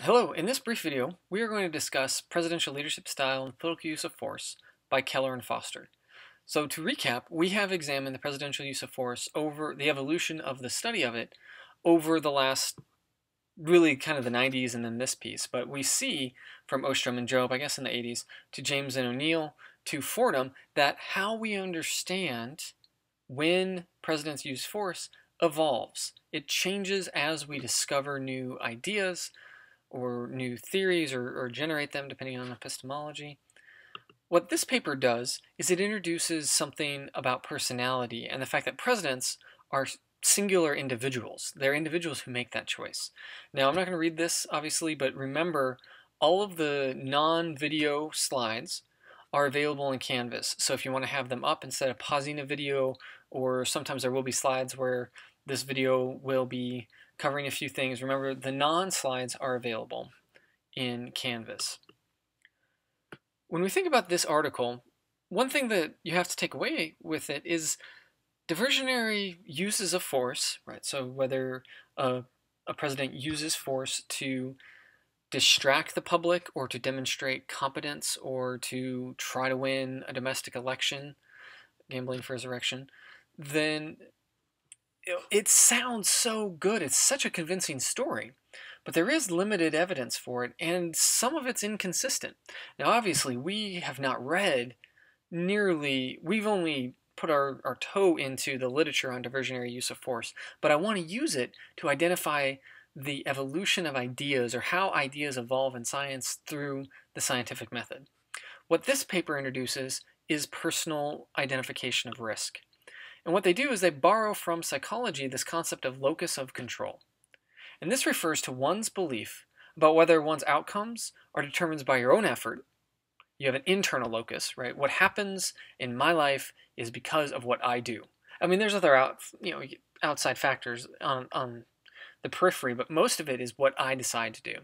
Hello, in this brief video, we are going to discuss presidential leadership style and political use of force by Keller and Foster. So to recap, we have examined the presidential use of force over the evolution of the study of it over the last, really kind of the 90s and then this piece. But we see from Ostrom and Job, I guess in the 80s, to James and Oneal, to Fordham, that how we understand when presidents use force evolves. It changes as we discover new ideas, or new theories or, or generate them depending on epistemology. What this paper does is it introduces something about personality and the fact that presidents are singular individuals. They're individuals who make that choice. Now, I'm not going to read this, obviously, but remember all of the non-video slides are available in Canvas. So if you want to have them up instead of pausing a video, or sometimes there will be slides where this video will be covering a few things. Remember, the non-slides are available in Canvas. When we think about this article, one thing that you have to take away with it is diversionary uses of force, right? So whether a, a president uses force to distract the public or to demonstrate competence or to try to win a domestic election, gambling for his election, then it sounds so good. It's such a convincing story. But there is limited evidence for it, and some of it's inconsistent. Now, obviously, we have not read nearly, we've only put our, our toe into the literature on diversionary use of force, but I want to use it to identify the evolution of ideas or how ideas evolve in science through the scientific method. What this paper introduces is personal identification of risk. And what they do is they borrow from psychology this concept of locus of control. And this refers to one's belief about whether one's outcomes are determined by your own effort. You have an internal locus, right? What happens in my life is because of what I do. I mean, there's other out, you know, outside factors on, on the periphery, but most of it is what I decide to do.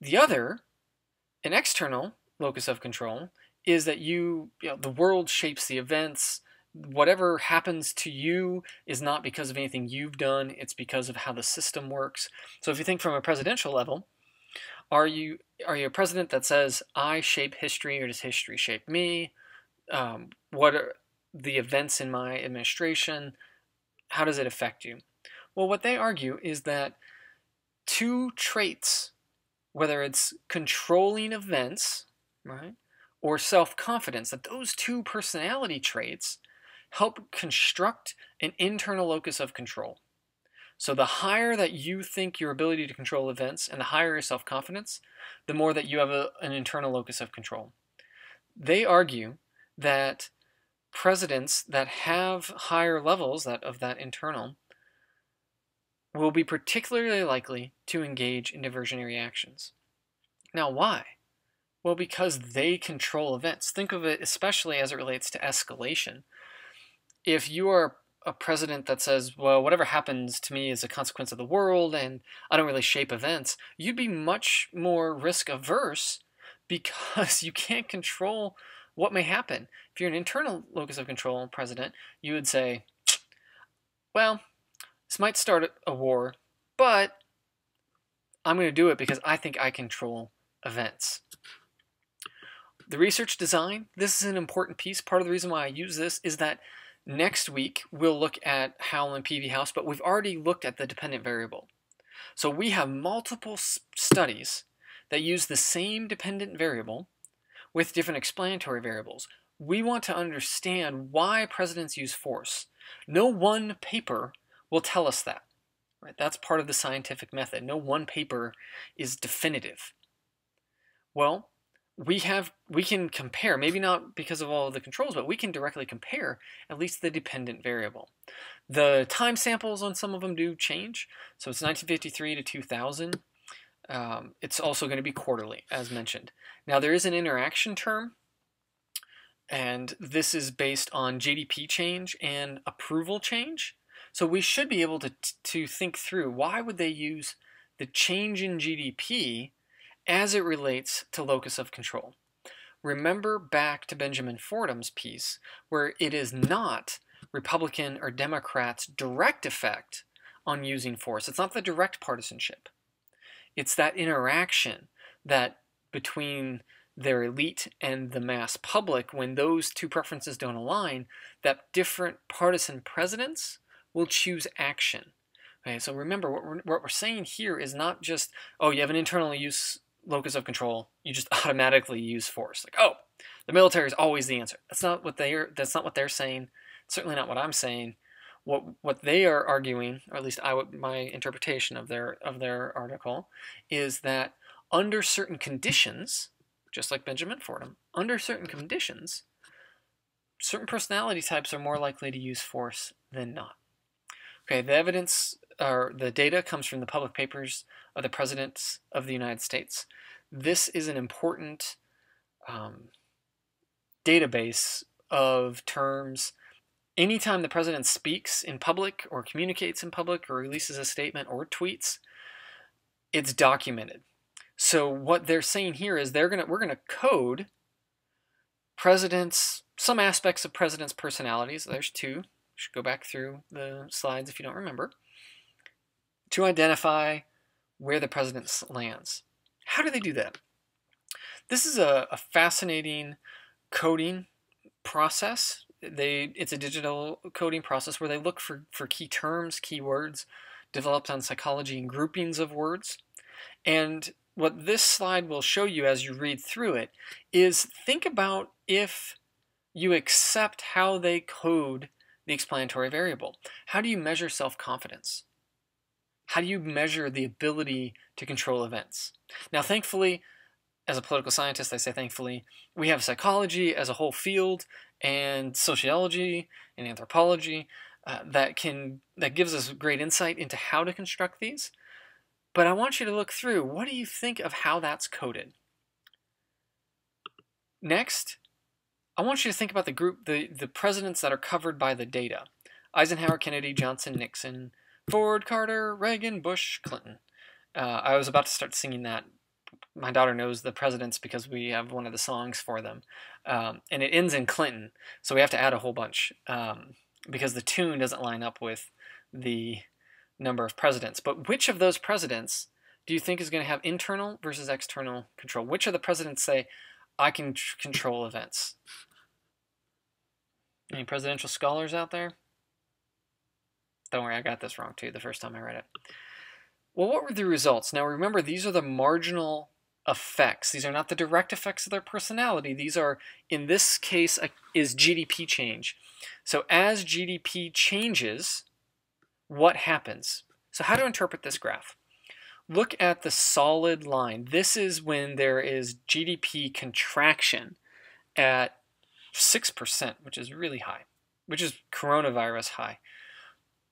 The other, an external locus of control, is that you, you know, the world shapes the events, whatever happens to you is not because of anything you've done, it's because of how the system works. So if you think from a presidential level, are you are you a president that says I shape history or does history shape me? Um, what are the events in my administration? How does it affect you? Well, what they argue is that two traits, whether it's controlling events, right, or self-confidence, that those two personality traits help construct an internal locus of control. So the higher that you think your ability to control events and the higher your self-confidence, the more that you have a, an internal locus of control. They argue that presidents that have higher levels that, of that internal will be particularly likely to engage in diversionary actions. Now why? Well, because they control events. Think of it especially as it relates to escalation if you are a president that says, well, whatever happens to me is a consequence of the world and I don't really shape events, you'd be much more risk averse because you can't control what may happen. If you're an internal locus of control president, you would say, well, this might start a war, but I'm going to do it because I think I control events. The research design, this is an important piece. Part of the reason why I use this is that Next week, we'll look at Howell and Pevehouse, but we've already looked at the dependent variable. So we have multiple studies that use the same dependent variable with different explanatory variables. We want to understand why presidents use force. No one paper will tell us that. Right? That's part of the scientific method. No one paper is definitive. Well, we have we can compare maybe not because of all the controls but we can directly compare at least the dependent variable. The time samples on some of them do change. So it's 1953 to 2000 um, it's also going to be quarterly as mentioned. Now there is an interaction term and this is based on GDP change and approval change. So we should be able to, to think through why would they use the change in GDP as it relates to locus of control. Remember back to Benjamin Fordham's piece, where it is not Republican or Democrats' direct effect on using force. It's not the direct partisanship. It's that interaction that between their elite and the mass public, when those two preferences don't align, that different partisan presidents will choose action. Okay, so remember what we're, what we're saying here is not just, oh, you have an internal use locus of control, you just automatically use force. Like, oh, the military is always the answer. That's not what they're that's not what they're saying. Certainly not what I'm saying. What what they are arguing, or at least I would my interpretation of their of their article, is that under certain conditions, just like Benjamin Fordham, under certain conditions, certain personality types are more likely to use force than not. Okay, the evidence or the data comes from the public papers of the presidents of the United States. This is an important um, database of terms. Anytime the president speaks in public or communicates in public or releases a statement or tweets, it's documented. So what they're saying here is they're gonna we're gonna code presidents some aspects of presidents' personalities. There's two. Should go back through the slides if you don't remember to identify where the president lands. How do they do that? This is a, a fascinating coding process. They it's a digital coding process where they look for, for key terms, keywords developed on psychology and groupings of words. And what this slide will show you as you read through it is think about if you accept how they code the explanatory variable. How do you measure self-confidence? How do you measure the ability to control events? Now, thankfully, as a political scientist, I say thankfully, we have psychology as a whole field and sociology and anthropology uh, that can that gives us great insight into how to construct these. But I want you to look through what do you think of how that's coded? Next, I want you to think about the group the, the presidents that are covered by the data. Eisenhower, Kennedy, Johnson, Nixon, Ford, Carter, Reagan, Bush, Clinton. Uh, I was about to start singing that. My daughter knows the presidents because we have one of the songs for them. Um, and it ends in Clinton, so we have to add a whole bunch um, because the tune doesn't line up with the number of presidents. But which of those presidents do you think is going to have internal versus external control? Which of the presidents say, I can control events? Any presidential scholars out there? Don't worry, I got this wrong too the first time I read it. Well, what were the results? Now remember, these are the marginal effects. These are not the direct effects of their personality. These are, in this case, is GDP change. So as GDP changes, what happens? So how to interpret this graph? Look at the solid line. This is when there is GDP contraction at 6%, which is really high, which is coronavirus high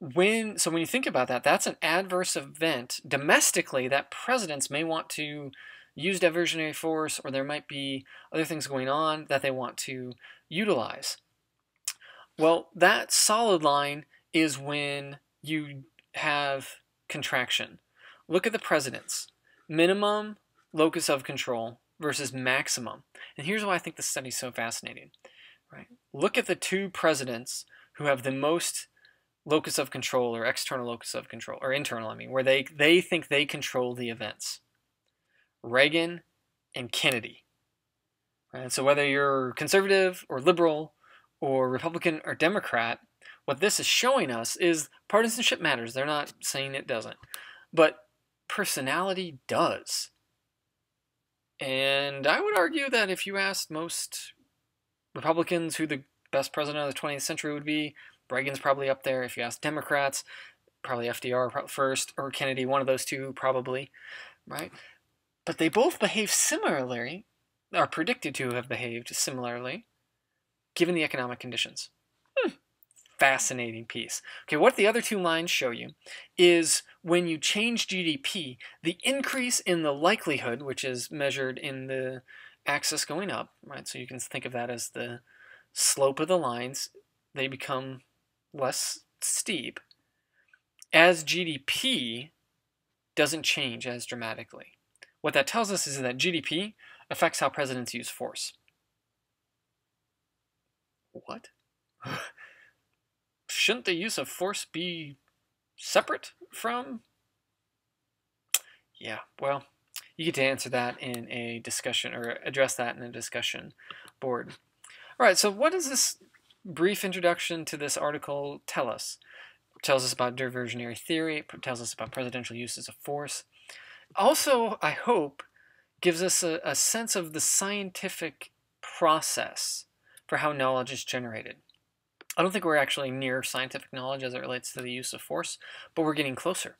when so when you think about that, that's an adverse event domestically that presidents may want to use diversionary force, or there might be other things going on that they want to utilize. Well, that solid line is when you have contraction. Look at the presidents. Minimum locus of control versus maximum. And here's why I think this study is so fascinating. Right? Look at the two presidents who have the most locus of control or external locus of control or internal I mean where they they think they control the events. Reagan and Kennedy. And so whether you're conservative or liberal or Republican or Democrat, what this is showing us is partisanship matters. They're not saying it doesn't. But personality does. And I would argue that if you asked most Republicans who the best president of the 20th century would be, Reagan's probably up there. If you ask Democrats, probably FDR first or Kennedy, one of those two probably, right? But they both behave similarly, are predicted to have behaved similarly, given the economic conditions. Fascinating piece. Okay, what the other two lines show you is when you change GDP, the increase in the likelihood, which is measured in the axis going up, right? So you can think of that as the slope of the lines. They become less steep as GDP doesn't change as dramatically. What that tells us is that GDP affects how presidents use force. What? Shouldn't the use of force be separate from? Yeah, well, you get to answer that in a discussion or address that in a discussion board. All right, so what does this brief introduction to this article tell us? It tells us about diversionary theory, it tells us about presidential uses of force. Also, I hope, gives us a, a sense of the scientific process for how knowledge is generated. I don't think we're actually near scientific knowledge as it relates to the use of force, but we're getting closer.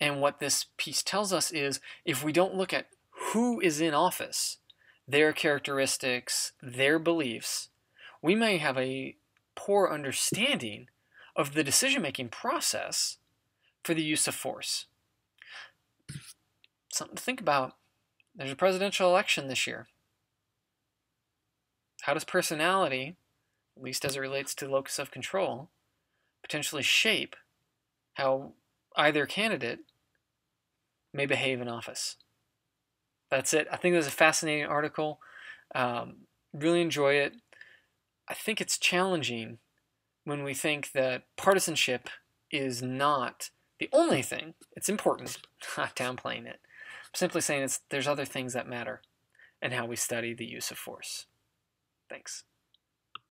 And what this piece tells us is if we don't look at who is in office, their characteristics, their beliefs, we may have a poor understanding of the decision making process for the use of force. Something to think about. There's a presidential election this year. How does personality, at least as it relates to locus of control, potentially shape how either candidate may behave in office? That's it. I think this is a fascinating article. Um, really enjoy it. I think it's challenging when we think that partisanship is not the only thing. It's important, not downplaying it. I'm simply saying it's, there's other things that matter and how we study the use of force. Thanks.